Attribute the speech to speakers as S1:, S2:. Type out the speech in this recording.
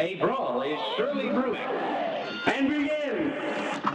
S1: A brawl is surely brewing. And begin!